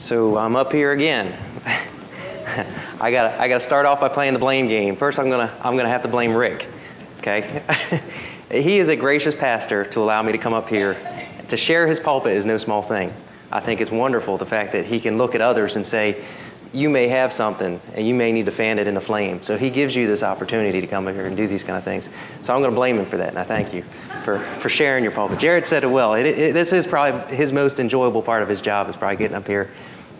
So I'm up here again. I got I got to start off by playing the blame game. First, I'm gonna I'm gonna have to blame Rick. Okay, he is a gracious pastor to allow me to come up here to share his pulpit is no small thing. I think it's wonderful the fact that he can look at others and say, you may have something and you may need to fan it in a flame. So he gives you this opportunity to come up here and do these kind of things. So I'm going to blame him for that, and I thank you for, for sharing your pulpit. Jared said it well. It, it, this is probably his most enjoyable part of his job is probably getting up here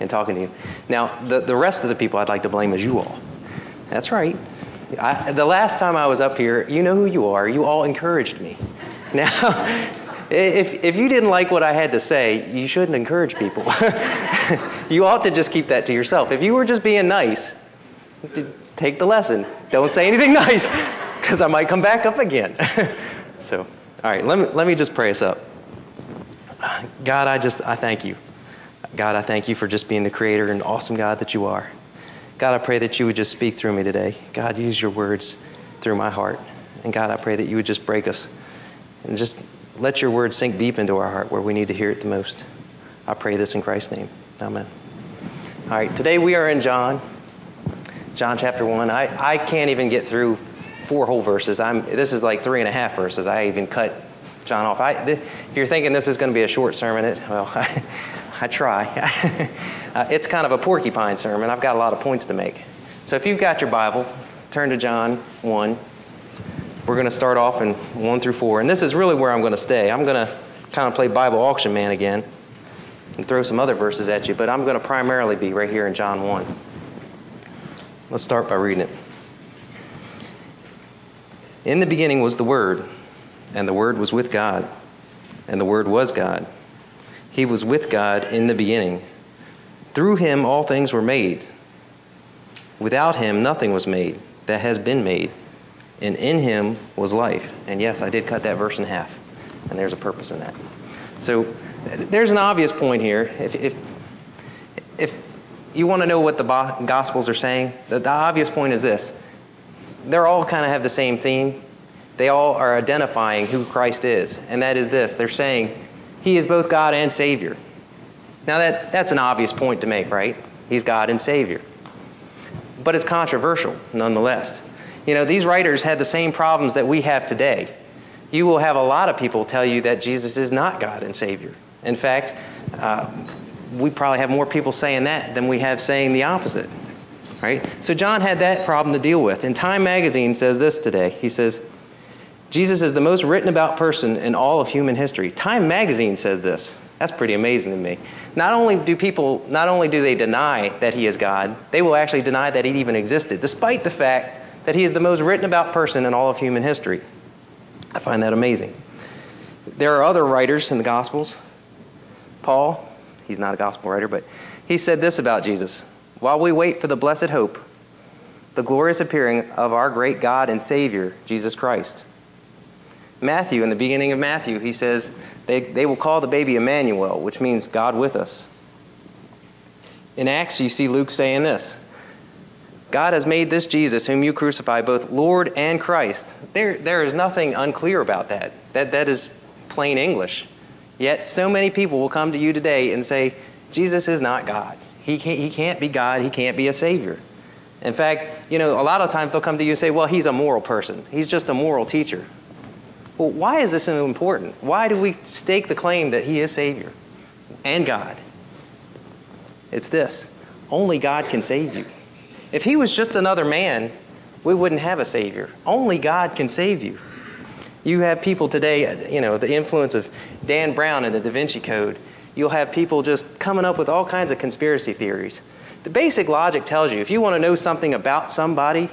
and talking to you. Now, the, the rest of the people I'd like to blame is you all. That's right. I, the last time I was up here, you know who you are. You all encouraged me. Now, if, if you didn't like what I had to say, you shouldn't encourage people. you ought to just keep that to yourself. If you were just being nice, take the lesson. Don't say anything nice, because I might come back up again. so, all right, let me, let me just pray us up. God, I just, I thank you. God, I thank you for just being the creator and awesome God that you are. God, I pray that you would just speak through me today. God, use your words through my heart. And God, I pray that you would just break us and just let your word sink deep into our heart where we need to hear it the most. I pray this in Christ's name. Amen. All right, today we are in John, John chapter 1. I, I can't even get through four whole verses. I'm, this is like three and a half verses. I even cut John off. I, th- if you're thinking this is going to be a short sermon, it, well, I, I try. uh, it's kind of a porcupine sermon. I've got a lot of points to make. So if you've got your Bible, turn to John 1. We're going to start off in 1 through 4. And this is really where I'm going to stay. I'm going to kind of play Bible auction man again and throw some other verses at you, but I'm going to primarily be right here in John 1. Let's start by reading it. In the beginning was the Word, and the Word was with God, and the Word was God. He was with God in the beginning. Through him all things were made. Without him nothing was made that has been made and in him was life. And yes, I did cut that verse in half, and there's a purpose in that. So there's an obvious point here. If, if, if you want to know what the Gospels are saying, the, the obvious point is this they're all kind of have the same theme. They all are identifying who Christ is, and that is this they're saying he is both God and Savior. Now, that, that's an obvious point to make, right? He's God and Savior. But it's controversial nonetheless. You know, these writers had the same problems that we have today. You will have a lot of people tell you that Jesus is not God and Savior. In fact, uh, we probably have more people saying that than we have saying the opposite. Right? So John had that problem to deal with. And Time magazine says this today. He says, Jesus is the most written about person in all of human history. Time magazine says this. That's pretty amazing to me. Not only do people, not only do they deny that he is God, they will actually deny that he even existed, despite the fact that he is the most written about person in all of human history. I find that amazing. There are other writers in the Gospels. Paul, he's not a gospel writer, but he said this about Jesus While we wait for the blessed hope, the glorious appearing of our great God and Savior, Jesus Christ. Matthew, in the beginning of Matthew, he says they, they will call the baby Emmanuel, which means God with us. In Acts, you see Luke saying this God has made this Jesus, whom you crucify, both Lord and Christ. There, there is nothing unclear about that. That, that is plain English. Yet, so many people will come to you today and say, Jesus is not God. He can't, he can't be God. He can't be a Savior. In fact, you know, a lot of times they'll come to you and say, well, he's a moral person. He's just a moral teacher. Well, why is this so important? Why do we stake the claim that he is Savior and God? It's this only God can save you. If he was just another man, we wouldn't have a Savior. Only God can save you. You have people today, you know, the influence of Dan Brown and the Da Vinci Code, you'll have people just coming up with all kinds of conspiracy theories. The basic logic tells you if you want to know something about somebody,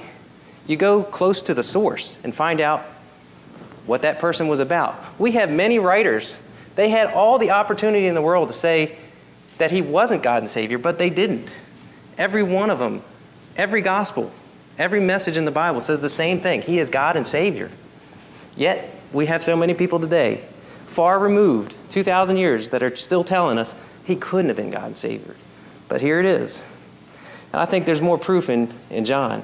you go close to the source and find out what that person was about. We have many writers, they had all the opportunity in the world to say that he wasn't God and Savior, but they didn't. Every one of them Every gospel, every message in the Bible says the same thing He is God and Savior. Yet, we have so many people today, far removed, 2,000 years, that are still telling us He couldn't have been God and Savior. But here it is. And I think there's more proof in, in John.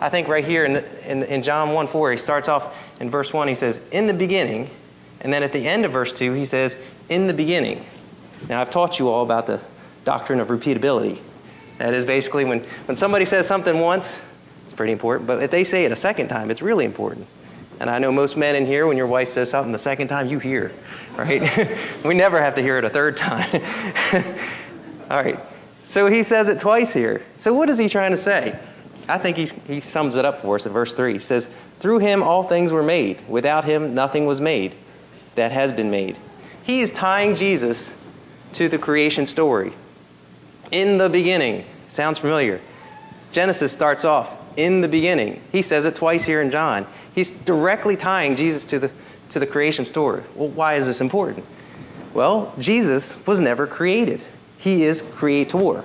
I think right here in, the, in, in John 1 4, he starts off in verse 1, he says, In the beginning. And then at the end of verse 2, he says, In the beginning. Now, I've taught you all about the doctrine of repeatability. That is basically when, when somebody says something once, it's pretty important, but if they say it a second time, it's really important. And I know most men in here, when your wife says something the second time, you hear, right? we never have to hear it a third time. All right. So he says it twice here. So what is he trying to say? I think he's, he sums it up for us in verse 3. He says, Through him all things were made. Without him nothing was made that has been made. He is tying Jesus to the creation story. In the beginning. Sounds familiar. Genesis starts off in the beginning. He says it twice here in John. He's directly tying Jesus to the, to the creation story. Well, why is this important? Well, Jesus was never created, he is creator.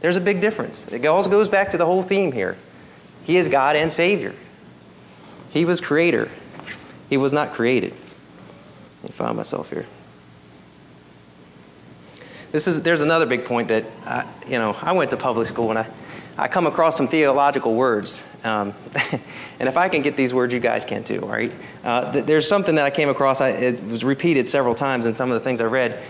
There's a big difference. It also goes back to the whole theme here. He is God and Savior. He was creator. He was not created. Let me find myself here. This is, there's another big point that, I, you know, I went to public school and I, I come across some theological words. Um, and if I can get these words, you guys can too, right? Uh, th- there's something that I came across, I, it was repeated several times in some of the things I read.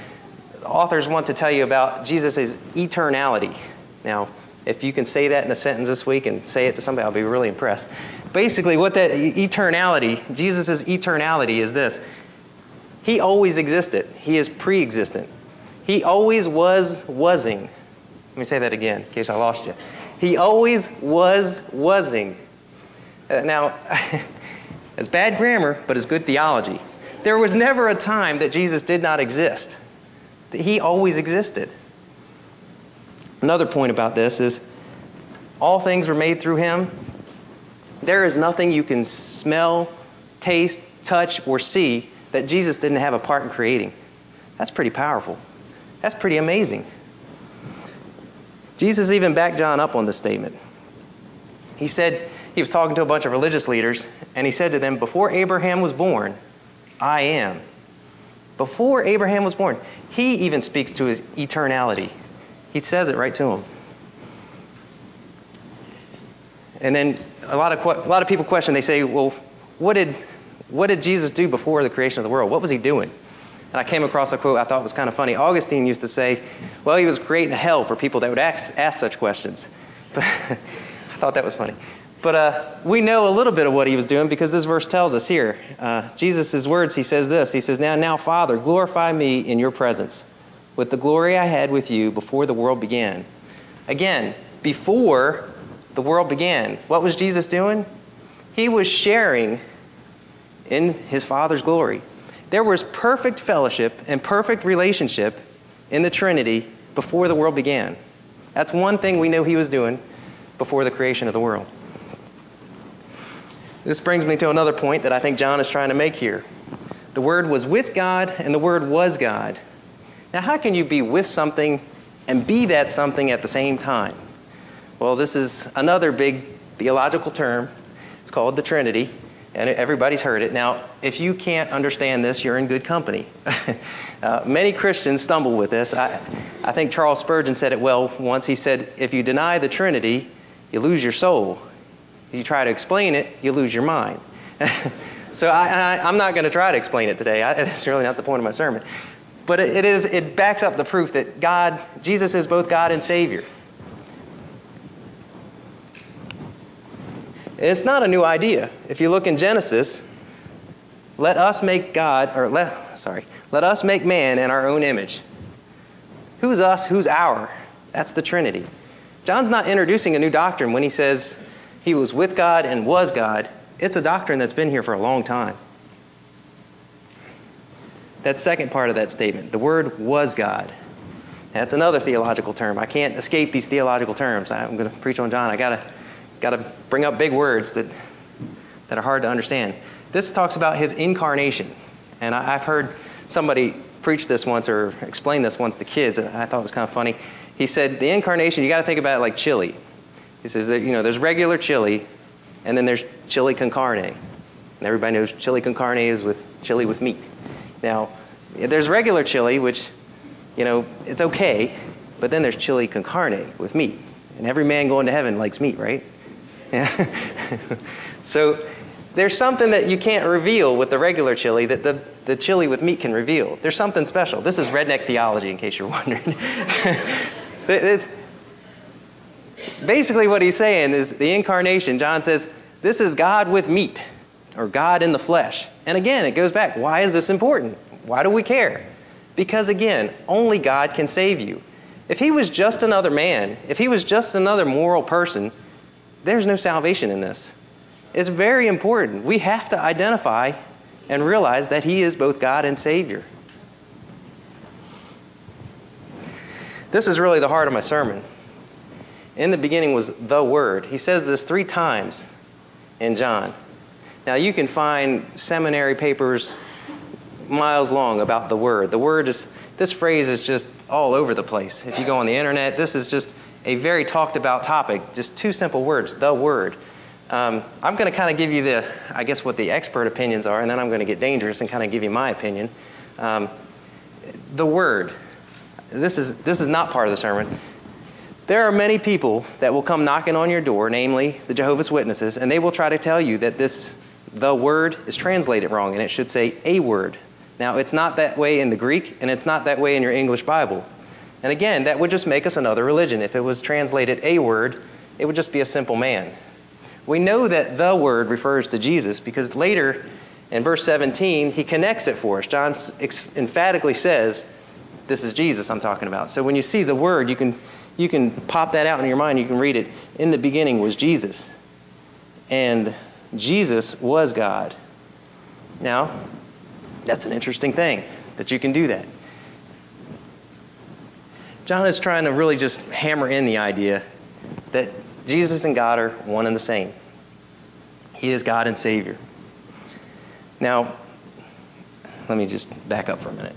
Authors want to tell you about Jesus' eternality. Now, if you can say that in a sentence this week and say it to somebody, I'll be really impressed. Basically, what that eternality, Jesus' eternality is this He always existed, He is pre existent. He always was wasing. Let me say that again in case I lost you. He always was wasing. Uh, now, it's bad grammar, but it's good theology. There was never a time that Jesus did not exist. He always existed. Another point about this is all things were made through him. There is nothing you can smell, taste, touch, or see that Jesus didn't have a part in creating. That's pretty powerful. That's pretty amazing. Jesus even backed John up on this statement. He said, he was talking to a bunch of religious leaders, and he said to them, Before Abraham was born, I am. Before Abraham was born, he even speaks to his eternality. He says it right to him. And then a lot of, a lot of people question, they say, well, what did, what did Jesus do before the creation of the world? What was he doing? And I came across a quote I thought was kind of funny. Augustine used to say, well, he was creating a hell for people that would ask, ask such questions. But I thought that was funny. But uh, we know a little bit of what he was doing because this verse tells us here. Uh, Jesus' words, he says this He says, Now, now, Father, glorify me in your presence with the glory I had with you before the world began. Again, before the world began, what was Jesus doing? He was sharing in his Father's glory. There was perfect fellowship and perfect relationship in the Trinity before the world began. That's one thing we know he was doing before the creation of the world. This brings me to another point that I think John is trying to make here. The Word was with God, and the Word was God. Now, how can you be with something and be that something at the same time? Well, this is another big theological term. It's called the Trinity and everybody's heard it. Now, if you can't understand this, you're in good company. uh, many Christians stumble with this. I, I think Charles Spurgeon said it well once. He said, If you deny the Trinity, you lose your soul. If you try to explain it, you lose your mind. so I, am not going to try to explain it today. I, it's really not the point of my sermon. But it, it, is, it backs up the proof that God, Jesus is both God and Savior. It's not a new idea. If you look in Genesis, let us make God, or let, sorry, let us make man in our own image. Who's us? Who's our? That's the Trinity. John's not introducing a new doctrine when he says he was with God and was God. It's a doctrine that's been here for a long time. That second part of that statement, the word was God. That's another theological term. I can't escape these theological terms. I'm going to preach on John. I got to got to bring up big words that, that are hard to understand. This talks about his incarnation. And I, have heard somebody preach this once or explain this once to kids, and I thought it was kind of funny. He said, The incarnation, you got to think about it like chili. He says that, you know, there's regular chili, and then there's chili con carne. And everybody knows chili con carne is with chili with meat. Now, there's regular chili, which, you know, it's okay, but then there's chili con carne with meat. And every man going to heaven likes meat, right? Yeah. so there's something that you can't reveal with the regular chili that the, the chili with meat can reveal. There's something special. This is redneck theology, in case you're wondering. basically, what he's saying is the incarnation, John says, this is God with meat, or God in the flesh. And again, it goes back why is this important? Why do we care? Because again, only God can save you. If he was just another man, if he was just another moral person, there's no salvation in this. It's very important. We have to identify and realize that he is both God and Savior. This is really the heart of my sermon. In the beginning was the Word. He says this three times in John. Now, you can find seminary papers miles long about the Word. The Word is, this phrase is just all over the place. If you go on the internet, this is just a very talked about topic, just two simple words, the Word. Um, I'm going to kind of give you the, I guess, what the expert opinions are, and then I'm going to get dangerous and kind of give you my opinion. Um, the Word this is, this is not part of the sermon. There are many people that will come knocking on your door, namely the Jehovah's Witnesses, and they will try to tell you that this, the word, is translated wrong, and it should say a word. Now, it's not that way in the Greek, and it's not that way in your English Bible. And again, that would just make us another religion. If it was translated a word, it would just be a simple man. We know that the word refers to Jesus because later in verse 17, he connects it for us. John emphatically says, this is Jesus I'm talking about. So when you see the word, you can, you can pop that out in your mind. You can read it. In the beginning was Jesus. And Jesus was God. Now, that's an interesting thing that you can do that. John is trying to really just hammer in the idea that Jesus and God are one and the same. He is God and Savior. Now, let me just back up for a minute.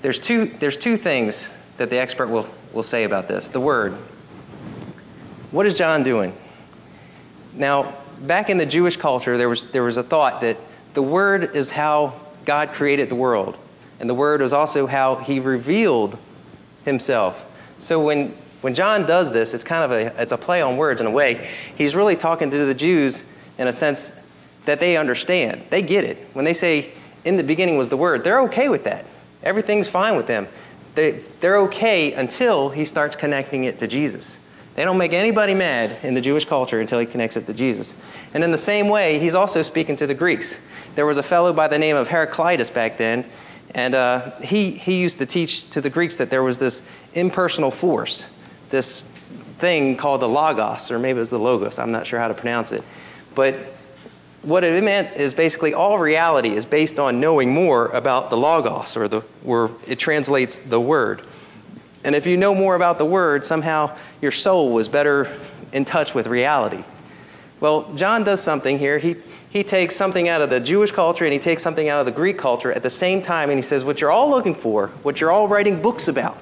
There's two, there's two things that the expert will, will say about this. The word. What is John doing? Now, back in the Jewish culture, there was, there was a thought that the word is how God created the world. And the word was also how he revealed himself. So when, when John does this, it's kind of a, it's a play on words in a way. He's really talking to the Jews in a sense that they understand. They get it. When they say, in the beginning was the word, they're okay with that. Everything's fine with them. They, they're okay until he starts connecting it to Jesus. They don't make anybody mad in the Jewish culture until he connects it to Jesus. And in the same way, he's also speaking to the Greeks. There was a fellow by the name of Heraclitus back then, and uh, he, he used to teach to the Greeks that there was this impersonal force, this thing called the Logos, or maybe it was the Logos, I'm not sure how to pronounce it. But what it meant is basically all reality is based on knowing more about the logos, or the where it translates the word. And if you know more about the word, somehow your soul was better in touch with reality. Well, John does something here. He, he takes something out of the Jewish culture and he takes something out of the Greek culture at the same time, and he says, What you're all looking for, what you're all writing books about,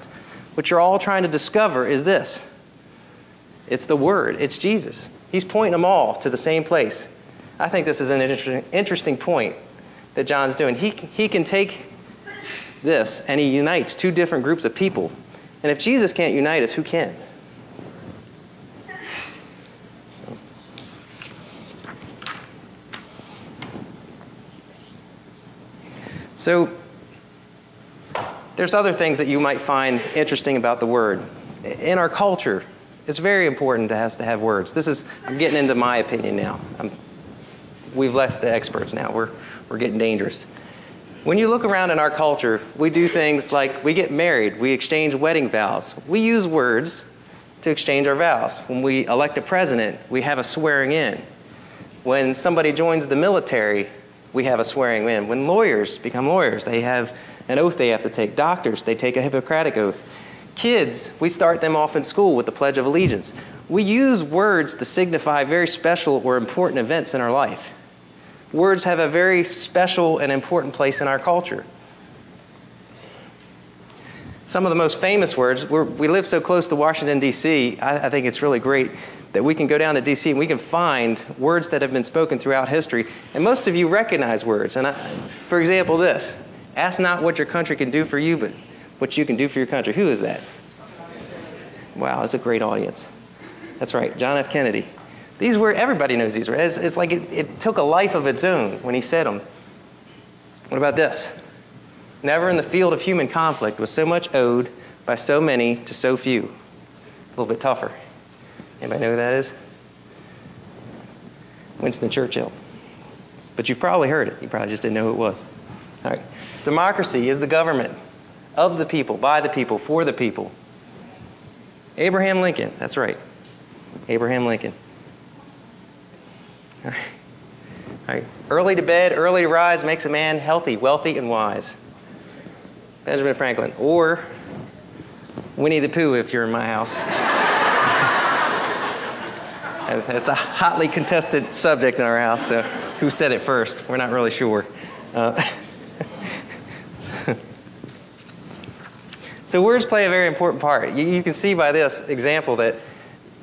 what you're all trying to discover is this it's the Word, it's Jesus. He's pointing them all to the same place. I think this is an interesting, interesting point that John's doing. He, he can take this and he unites two different groups of people. And if Jesus can't unite us, who can? So. so, there's other things that you might find interesting about the word. In our culture, it's very important to us to have words. This is, I'm getting into my opinion now. I'm we've left the experts now. We're, we're getting dangerous. When you look around in our culture, we do things like we get married, we exchange wedding vows. We use words to exchange our vows. When we elect a president, we have a swearing in. When somebody joins the military, we have a swearing in. When lawyers become lawyers, they have an oath they have to take. Doctors, they take a Hippocratic oath. Kids, we start them off in school with the Pledge of Allegiance. We use words to signify very special or important events in our life words have a very special and important place in our culture. Some of the most famous words, we live so close to Washington, D.C., I, I think it's really great that we can go down to D.C. and we can find words that have been spoken throughout history. And most of you recognize words. And I, for example, this ask not what your country can do for you, but what you can do for your country. Who is that? Wow, that's a great audience. That's right, John F. Kennedy. These were, everybody knows these words. It's, it's like it, it took a life of its own when he said them. What about this? Never in the field of human conflict was so much owed by so many to so few. A little bit tougher. Anybody know who that is? Winston Churchill. But you've probably heard it. You probably just didn't know who it was. All right. Democracy is the government of the people, by the people, for the people. Abraham Lincoln, that's right. Abraham Lincoln. All right. All right. Early to bed, early to rise makes a man healthy, wealthy, and wise. Benjamin Franklin. Or Winnie the Pooh if you're in my house. it's a hotly contested subject in our house, so who said it first? We're not really sure. Uh, so words play a very important part. You, you, can see by this example that,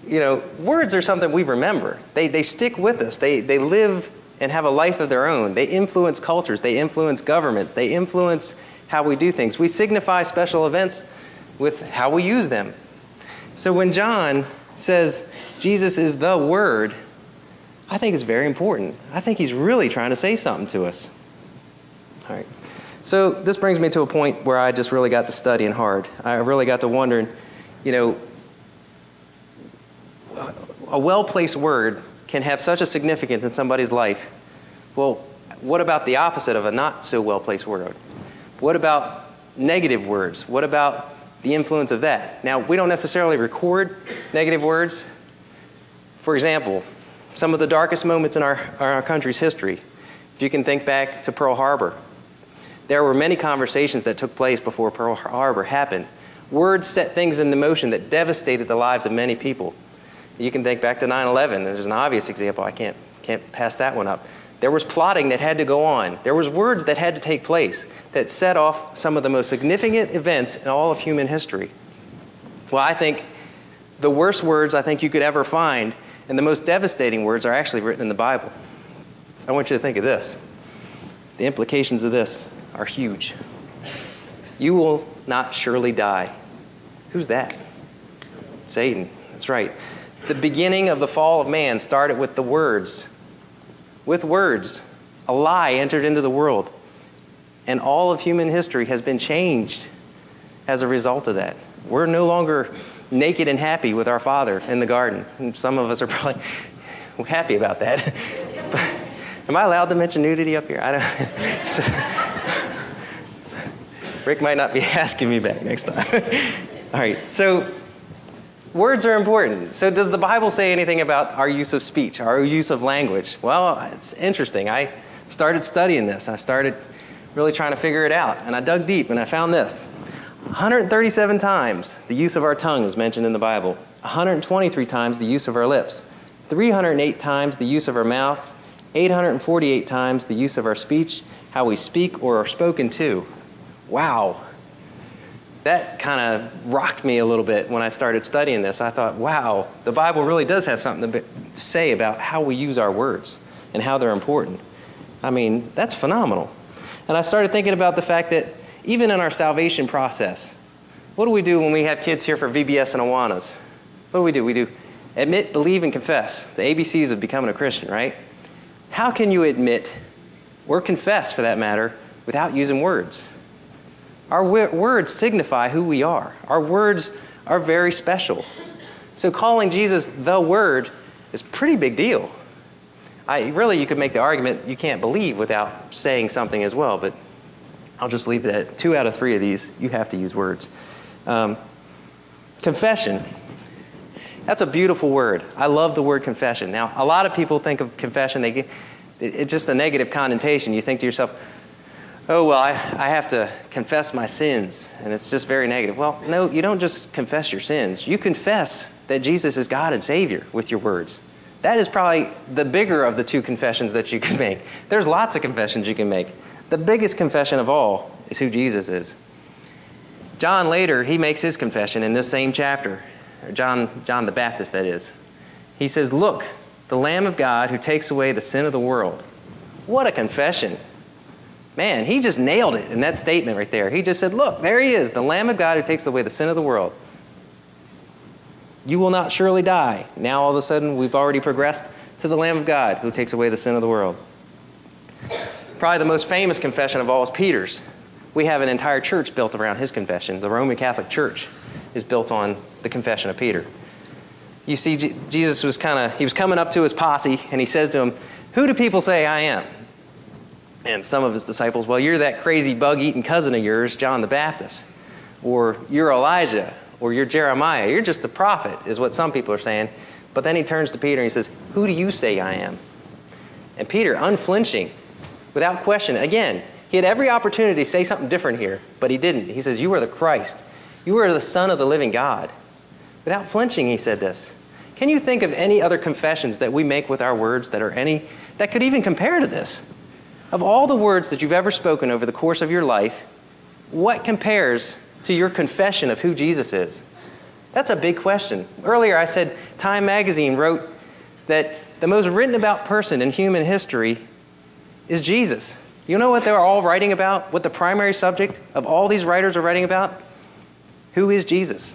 you know, words are something we remember. They, they stick with us. They, they live and have a life of their own. They influence cultures. They influence governments. They influence how we do things. We signify special events with how we use them. So when John says Jesus is the Word, I think it's very important. I think he's really trying to say something to us. All right. So this brings me to a point where I just really got to studying hard. I really got to wondering, you know, a well placed word can have such a significance in somebody's life. Well, what about the opposite of a not so well placed word? What about negative words? What about the influence of that? Now, we don't necessarily record negative words. For example, some of the darkest moments in our, our country's history, if you can think back to Pearl Harbor, there were many conversations that took place before Pearl Harbor happened. Words set things into motion that devastated the lives of many people. You can think back to 9 11. There's an obvious example. I can't, can't pass that one up. There was plotting that had to go on. There was words that had to take place that set off some of the most significant events in all of human history. Well, I think the worst words I think you could ever find and the most devastating words are actually written in the Bible. I want you to think of this. The implications of this are huge. You will not surely die. Who's that? Satan. That's right. The beginning of the fall of man started with the words with words. A lie entered into the world. And all of human history has been changed as a result of that. We're no longer naked and happy with our Father in the garden. And some of us are probably happy about that. am I allowed to mention nudity up here? I don't. Rick might not be asking me back next time. All right, so Words are important. So, does the Bible say anything about our use of speech, our use of language? Well, it's interesting. I started studying this. I started really trying to figure it out. And I dug deep and I found this 137 times the use of our tongue is mentioned in the Bible, 123 times the use of our lips, 308 times the use of our mouth, 848 times the use of our speech, how we speak or are spoken to. Wow that kind of rocked me a little bit when I started studying this. I thought, wow, the Bible really does have something to say about how we use our words and how they're important. I mean, that's phenomenal. And I started thinking about the fact that even in our salvation process, what do we do when we have kids here for VBS and Awanas? What do we do? We do admit, believe, and confess. The ABCs of becoming a Christian, right? How can you admit or confess, for that matter, without using words? Our words signify who we are. Our words are very special. So calling Jesus the Word is pretty big deal. I, really, you could make the argument you can't believe without saying something as well, but I'll just leave it at two out of three of these, you have to use words. Um, confession. That's a beautiful word. I love the word confession. Now, a lot of people think of confession, they get, it's just a negative connotation. You think to yourself, oh, well, I, I have to confess my sins, and it's just very negative. Well, no, you don't just confess your sins. You confess that Jesus is God and Savior with your words. That is probably the bigger of the two confessions that you can make. There's lots of confessions you can make. The biggest confession of all is who Jesus is. John later, he makes his confession in this same chapter. John, John the Baptist, that is. He says, Look, the Lamb of God who takes away the sin of the world. What a confession. Man, he just nailed it in that statement right there. He just said, Look, there he is, the Lamb of God who takes away the sin of the world. You will not surely die. Now, all of a sudden, we've already progressed to the Lamb of God who takes away the sin of the world. Probably the most famous confession of all is Peter's. We have an entire church built around his confession. The Roman Catholic Church is built on the confession of Peter. You see, Jesus was kind of, he was coming up to his posse and he says to him, Who do people say I am? And some of his disciples, Well, you're that crazy bug eating cousin of yours, John the Baptist. Or you're Elijah. Or you're Jeremiah. You're just a prophet, is what some people are saying. But then he turns to Peter and he says, Who do you say I am? And Peter, unflinching, without question, again, he had every opportunity to say something different here, but he didn't. He says, You are the Christ. You are the Son of the living God. Without flinching, he said this. Can you think of any other confessions that we make with our words that are any that could even compare to this? Of all the words that you've ever spoken over the course of your life, what compares to your confession of who Jesus is? That's a big question. Earlier I said Time magazine wrote that the most written about person in human history is Jesus. You know what they're all writing about? What the primary subject of all these writers are writing about? Who is Jesus?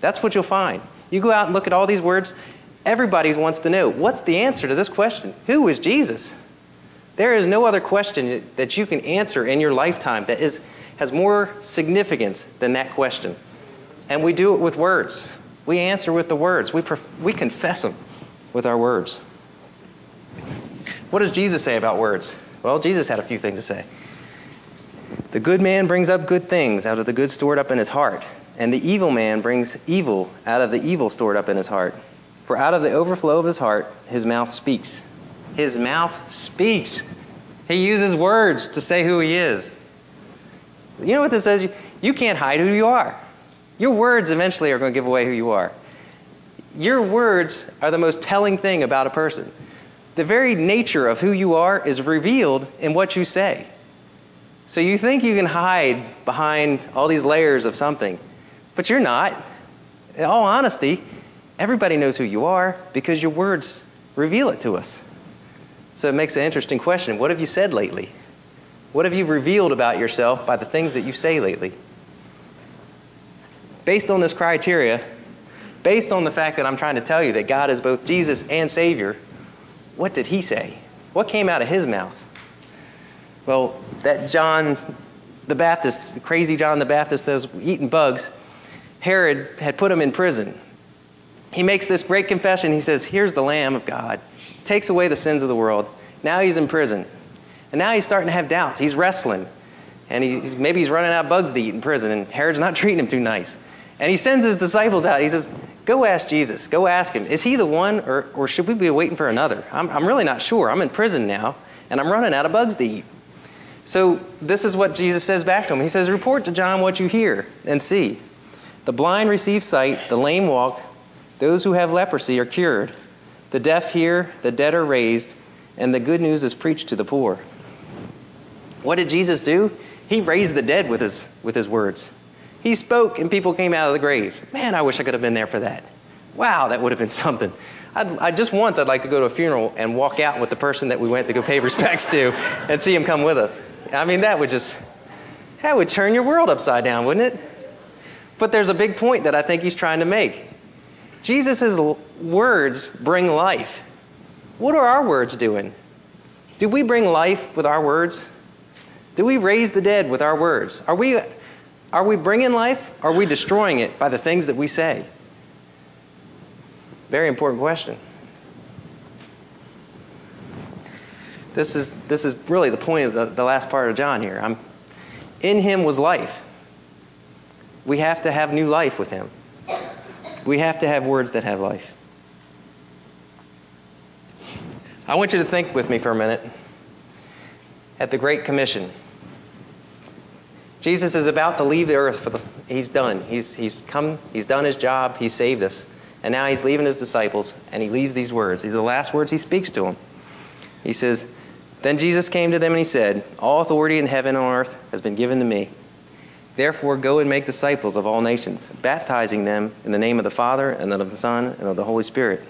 That's what you'll find. You go out and look at all these words, everybody wants to know what's the answer to this question? Who is Jesus? There is no other question that you can answer in your lifetime that is, has more significance than that question. And we do it with words. We answer with the words. We, we confess them with our words. What does Jesus say about words? Well, Jesus had a few things to say. The good man brings up good things out of the good stored up in his heart, and the evil man brings evil out of the evil stored up in his heart. For out of the overflow of his heart, his mouth speaks. His mouth speaks. He uses words to say who he is. You know what this says? You, can't hide who you are. Your words eventually are going to give away who you are. Your words are the most telling thing about a person the very nature of who you are is revealed in what you say. So you think you can hide behind all these layers of something, but you're not. In all honesty, everybody knows who you are because your words reveal it to us. So it makes an interesting question. What have you said lately? What have you revealed about yourself by the things that you say lately? Based on this criteria, based on the fact that I'm trying to tell you that God is both Jesus and Savior, what did he say? What came out of his mouth? Well, that John the Baptist, crazy John the Baptist that was eating bugs, Herod had put him in prison. He makes this great confession. He says, Here's the Lamb of God, takes away the sins of the world. Now he's in prison. And now he's starting to have doubts. He's wrestling. And he, maybe he's running out of bugs to eat in prison, and Herod's not treating him too nice. And he sends his disciples out. He says, Go ask Jesus. Go ask him. Is he the one, or, or should we be waiting for another? I'm, I'm really not sure. I'm in prison now, and I'm running out of bugs to eat. So, this is what Jesus says back to him. He says, Report to John what you hear and see. The blind receive sight, the lame walk, those who have leprosy are cured, the deaf hear, the dead are raised, and the good news is preached to the poor. What did Jesus do? He raised the dead with his, with his words. He spoke and people came out of the grave. Man, I wish I could have been there for that. Wow, that would have been something. I'd, I just once I'd like to go to a funeral and walk out with the person that we went to go pay respects to and see him come with us. I mean, that would just, that would turn your world upside down, wouldn't it? But there's a big point that I think he's trying to make. Jesus' words bring life. What are our words doing? Do we bring life with our words? Do we raise the dead with our words? Are we are we bringing life? Or are we destroying it by the things that we say? Very important question. This is, this is really the point of the, the last part of John here. I'm, in him was life. We have to have new life with him. We have to have words that have life. I want you to think with me for a minute at the Great Commission. Jesus is about to leave the earth for the he's done. He's he's come, he's done his job, he saved us. And now he's leaving his disciples and he leaves these words. These are the last words he speaks to them. He says, Then Jesus came to them and he said, All authority in heaven and on earth has been given to me. Therefore, go and make disciples of all nations, baptizing them in the name of the Father, and of the Son, and of the Holy Spirit,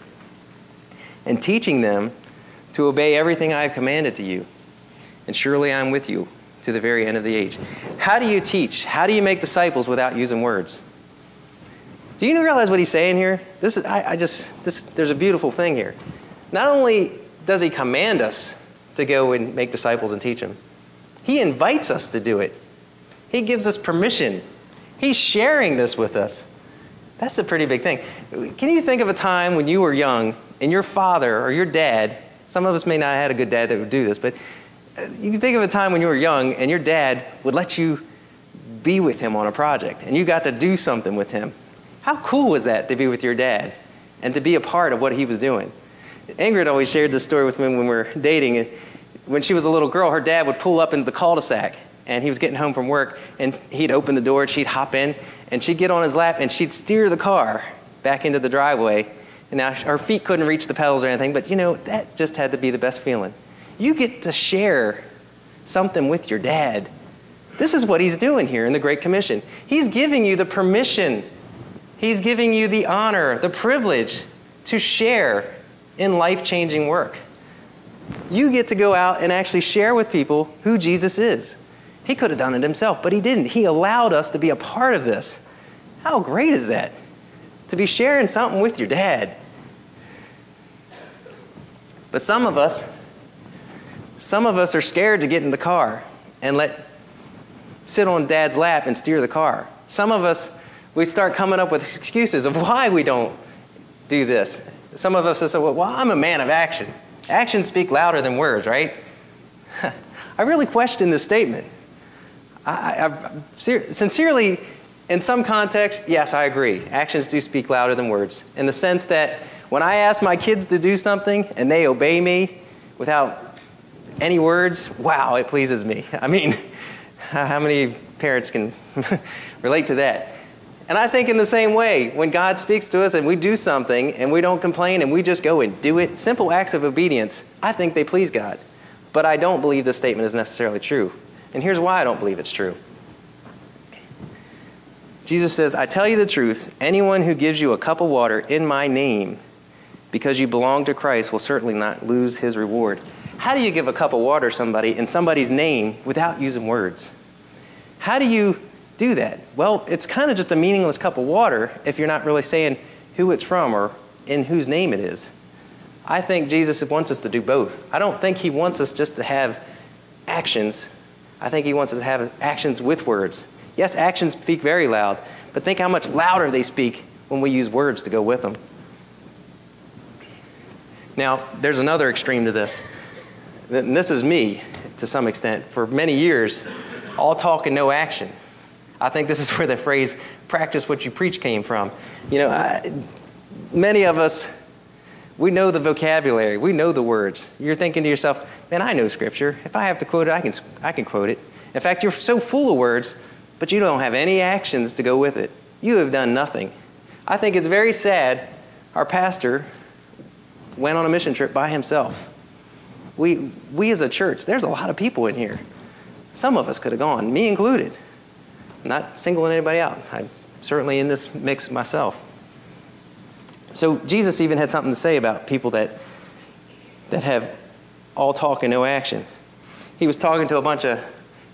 and teaching them to obey everything I have commanded to you. And surely I am with you to the very end of the age. How do you teach? How do you make disciples without using words? Do you realize what he's saying here? This is, I, I just, this, there's a beautiful thing here. Not only does he command us to go and make disciples and teach them, he invites us to do it. He gives us permission. He's sharing this with us. That's a pretty big thing. Can you think of a time when you were young and your father or your dad, some of us may not have had a good dad that would do this, but uh, you can think of a time when you were young and your dad would let you be with him on a project and you got to do something with him. How cool was that to be with your dad and to be a part of what he was doing? Ingrid always shared this story with me when we were dating. When she was a little girl, her dad would pull up into the cul-de-sac and he was getting home from work and he'd open the door and she'd hop in and she'd get on his lap and she'd steer the car back into the driveway. And now her feet couldn't reach the pedals or anything, but you know, that just had to be the best feeling. You get to share something with your dad. This is what he's doing here in the Great Commission. He's giving you the permission, he's giving you the honor, the privilege to share in life changing work. You get to go out and actually share with people who Jesus is. He could have done it himself, but he didn't. He allowed us to be a part of this. How great is that? To be sharing something with your dad. But some of us, some of us are scared to get in the car and let sit on dad's lap and steer the car. Some of us, we start coming up with excuses of why we don't do this. Some of us say, well, well I'm a man of action. Actions speak louder than words, right? I really question this statement. I, I, sincerely, in some context, yes, I agree. Actions do speak louder than words. In the sense that when I ask my kids to do something and they obey me without any words, wow, it pleases me. I mean, how many parents can relate to that? And I think in the same way, when God speaks to us and we do something and we don't complain and we just go and do it, simple acts of obedience, I think they please God. But I don't believe this statement is necessarily true. And here's why I don't believe it's true. Jesus says, I tell you the truth, anyone who gives you a cup of water in my name because you belong to Christ will certainly not lose his reward. How do you give a cup of water to somebody in somebody's name without using words? How do you do that? Well, it's kind of just a meaningless cup of water if you're not really saying who it's from or in whose name it is. I think Jesus wants us to do both. I don't think he wants us just to have actions I think he wants us to have actions with words. Yes, actions speak very loud, but think how much louder they speak when we use words to go with them. Now, there's another extreme to this. And this is me to some extent. For many years, all talk and no action. I think this is where the phrase practice what you preach came from. You know, I, many of us we know the vocabulary, we know the words. You're thinking to yourself, man, I know Scripture. If I have to quote it, I can, I can quote it. In fact, you're so full of words, but you don't have any actions to go with it. You have done nothing. I think it's very sad our pastor went on a mission trip by himself. We, we as a church, there's a lot of people in here. Some of us could have gone, me included. not singling anybody out. I'm certainly in this mix myself. So Jesus even had something to say about people that, that have all talk and no action. He was talking to a bunch of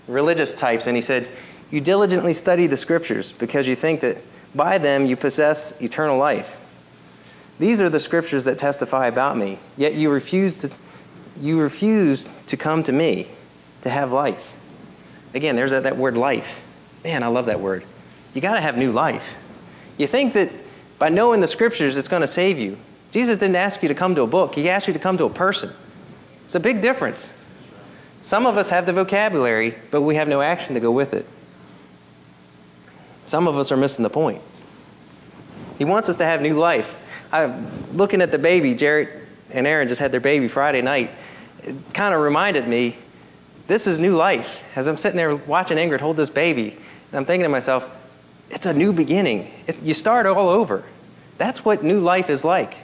religious types, and he said, You diligently study the scriptures because you think that by them you possess eternal life. These are the scriptures that testify about me, yet you refuse to, you refuse to come to me to have life. Again, there's that, that word life. Man, I love that word. You got to have new life. You think that by knowing the scriptures, it's going to save you. Jesus didn't ask you to come to a book, He asked you to come to a person. It's a big difference. Some of us have the vocabulary, but we have no action to go with it. Some of us are missing the point. He wants us to have new life. I'm looking at the baby, Jarrett and Aaron just had their baby Friday night. It kind of reminded me this is new life. As I'm sitting there watching Ingrid hold this baby, and I'm thinking to myself, it's a new beginning. It, you start all over. That's what new life is like.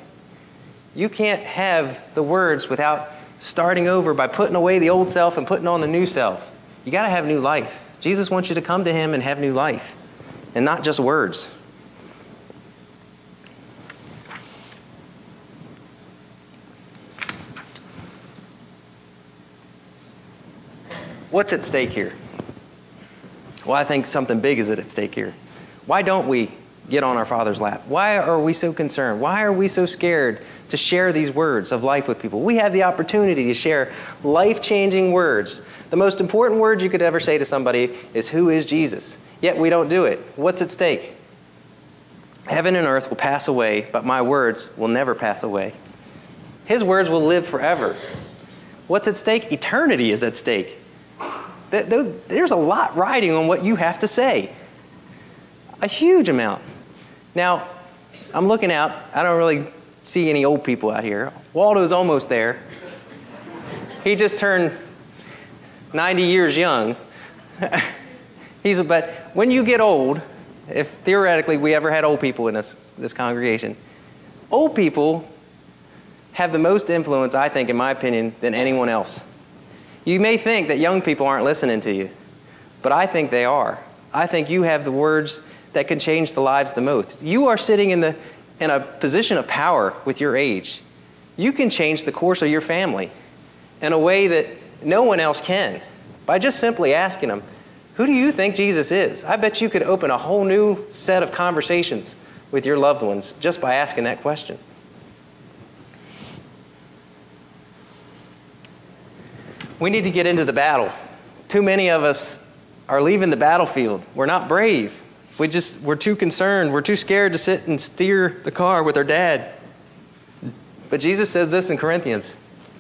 You can't have the words without starting over by putting away the old self and putting on the new self. You got to have new life. Jesus wants you to come to Him and have new life, and not just words. What's at stake here? Well, I think something big is at stake here. Why don't we get on our Father's lap? Why are we so concerned? Why are we so scared to share these words of life with people? We have the opportunity to share life changing words. The most important words you could ever say to somebody is, Who is Jesus? Yet we don't do it. What's at stake? Heaven and earth will pass away, but my words will never pass away. His words will live forever. What's at stake? Eternity is at stake. There's a lot riding on what you have to say. A huge amount. Now, I'm looking out. I don't really see any old people out here. Waldo's almost there. He just turned 90 years young. He's but when you get old, if theoretically we ever had old people in this, this congregation, old people have the most influence, I think, in my opinion, than anyone else. You may think that young people aren't listening to you, but I think they are. I think you have the words that can change the lives the most. You are sitting in, the, in a position of power with your age. You can change the course of your family in a way that no one else can by just simply asking them, Who do you think Jesus is? I bet you could open a whole new set of conversations with your loved ones just by asking that question. We need to get into the battle. Too many of us are leaving the battlefield. We're not brave. We just, we're too concerned. We're too scared to sit and steer the car with our dad. But Jesus says this in Corinthians,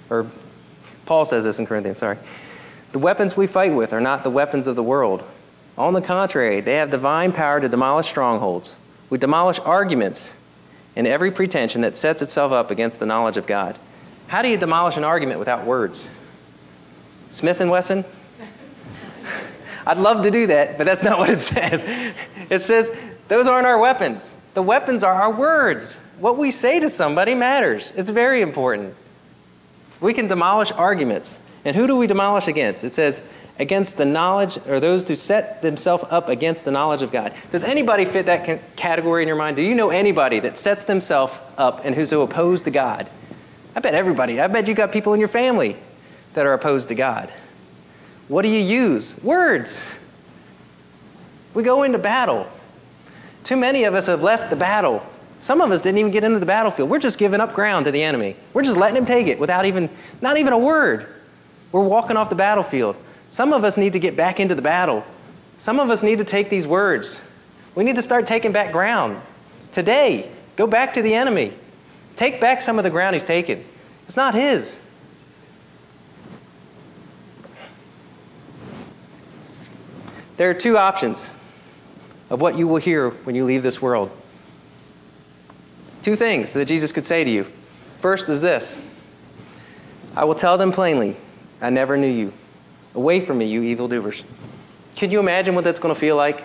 or Paul says this in Corinthians, sorry. The weapons we fight with are not the weapons of the world. On the contrary, they have divine power to demolish strongholds. We demolish arguments and every pretension that sets itself up against the knowledge of God. How do you demolish an argument without words? Smith and Wesson? I'd love to do that, but that's not what it says. It says those aren't our weapons. The weapons are our words. What we say to somebody matters. It's very important. We can demolish arguments. And who do we demolish against? It says, against the knowledge, or those who set themselves up against the knowledge of God. Does anybody fit that category in your mind? Do you know anybody that sets themselves up and who's so opposed to God? I bet everybody. I bet you got people in your family that are opposed to God. What do you use? Words. We go into battle. Too many of us have left the battle. Some of us didn't even get into the battlefield. We're just giving up ground to the enemy. We're just letting him take it without even, not even a word. We're walking off the battlefield. Some of us need to get back into the battle. Some of us need to take these words. We need to start taking back ground. Today, go back to the enemy. Take back some of the ground he's taken. It's not his. There are two options of what you will hear when you leave this world. Two things that Jesus could say to you. First is this I will tell them plainly, I never knew you. Away from me, you evildoers. Can you imagine what that's going to feel like?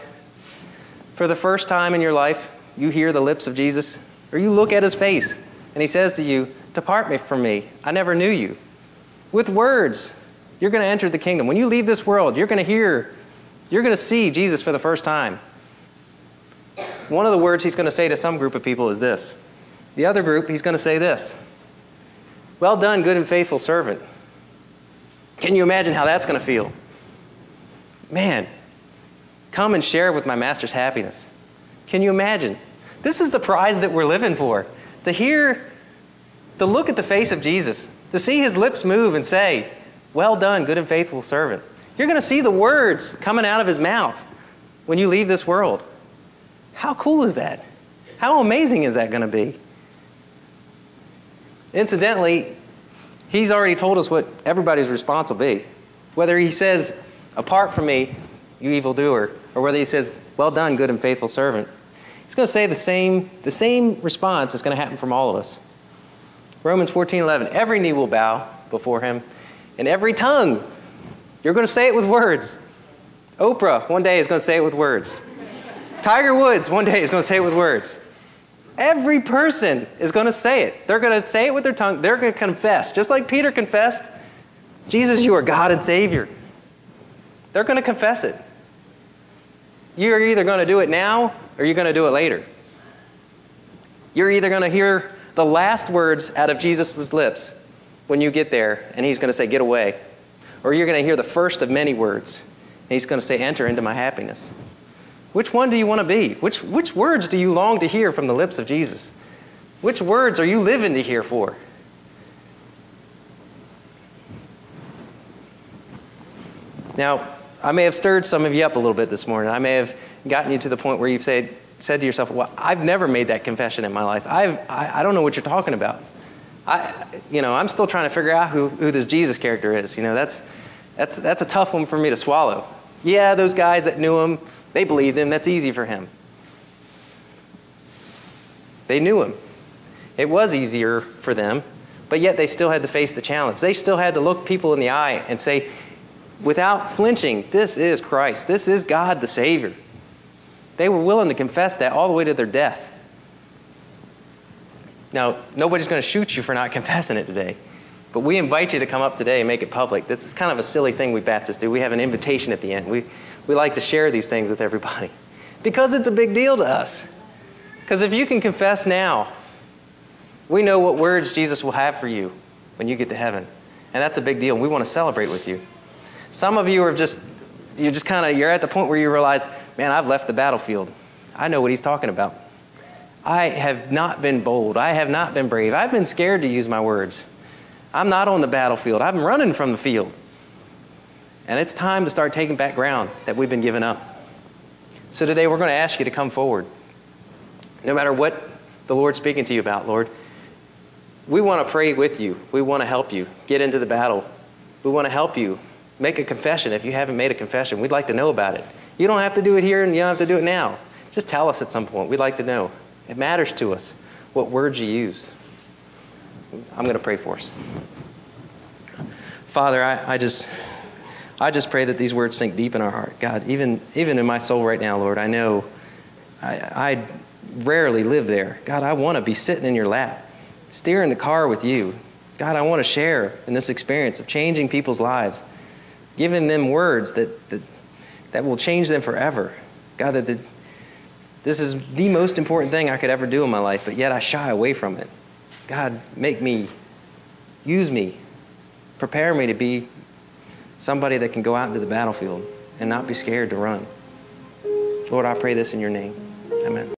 For the first time in your life, you hear the lips of Jesus, or you look at his face, and he says to you, Depart me from me, I never knew you. With words, you're going to enter the kingdom. When you leave this world, you're going to hear you're going to see Jesus for the first time. One of the words he's going to say to some group of people is this. The other group, he's going to say this Well done, good and faithful servant. Can you imagine how that's going to feel? Man, come and share with my master's happiness. Can you imagine? This is the prize that we're living for. To hear, to look at the face of Jesus, to see his lips move and say, Well done, good and faithful servant. You're going to see the words coming out of his mouth when you leave this world. How cool is that? How amazing is that going to be? Incidentally, he's already told us what everybody's response will be. Whether he says, Apart from me, you evildoer, or whether he says, Well done, good and faithful servant. He's going to say the same, the same response is going to happen from all of us. Romans 14 11. Every knee will bow before him, and every tongue you're going to say it with words. Oprah one day is going to say it with words. Tiger Woods one day is going to say it with words. Every person is going to say it. They're going to say it with their tongue. They're going to confess. Just like Peter confessed, Jesus, you are God and Savior. They're going to confess it. You're either going to do it now or you're going to do it later. You're either going to hear the last words out of Jesus' lips when you get there, and he's going to say, Get away. Or you're going to hear the first of many words. And he's going to say, Enter into my happiness. Which one do you want to be? Which, which words do you long to hear from the lips of Jesus? Which words are you living to hear for? Now, I may have stirred some of you up a little bit this morning. I may have gotten you to the point where you've said, said to yourself, Well, I've never made that confession in my life. I've, I, I don't know what you're talking about. I, you know, I'm still trying to figure out who, who this Jesus character is. You know, that's, that's, that's a tough one for me to swallow. Yeah, those guys that knew him, they believed him. That's easy for him. They knew him. It was easier for them, but yet they still had to face the challenge. They still had to look people in the eye and say, without flinching, this is Christ. This is God the Savior. They were willing to confess that all the way to their death. Now, nobody's going to shoot you for not confessing it today, but we invite you to come up today and make it public. This is kind of a silly thing we Baptists do. We have an invitation at the end. We, we like to share these things with everybody because it's a big deal to us. Because if you can confess now, we know what words Jesus will have for you when you get to heaven. And that's a big deal. We want to celebrate with you. Some of you are just, you're just kind of, you're at the point where you realize, man, I've left the battlefield. I know what he's talking about. I have not been bold. I have not been brave. I've been scared to use my words. I'm not on the battlefield. I'm running from the field. And it's time to start taking back ground that we've been giving up. So today we're going to ask you to come forward. No matter what the Lord's speaking to you about, Lord, we want to pray with you. We want to help you get into the battle. We want to help you make a confession if you haven't made a confession. We'd like to know about it. You don't have to do it here and you don't have to do it now. Just tell us at some point. We'd like to know. It matters to us what words you use. I'm going to pray for us. Father, I, I just. I just pray that these words sink deep in our heart. God, even, even in my soul right now, Lord, I know I, I rarely live there. God, I want to be sitting in your lap, steering the car with you. God, I want to share in this experience of changing people's lives giving them words that, that, that will change them forever. God, that the, this is the most important thing I could ever do in my life, but yet I shy away from it. God, make me, use me, prepare me to be somebody that can go out into the battlefield and not be scared to run. Lord, I pray this in your name. Amen.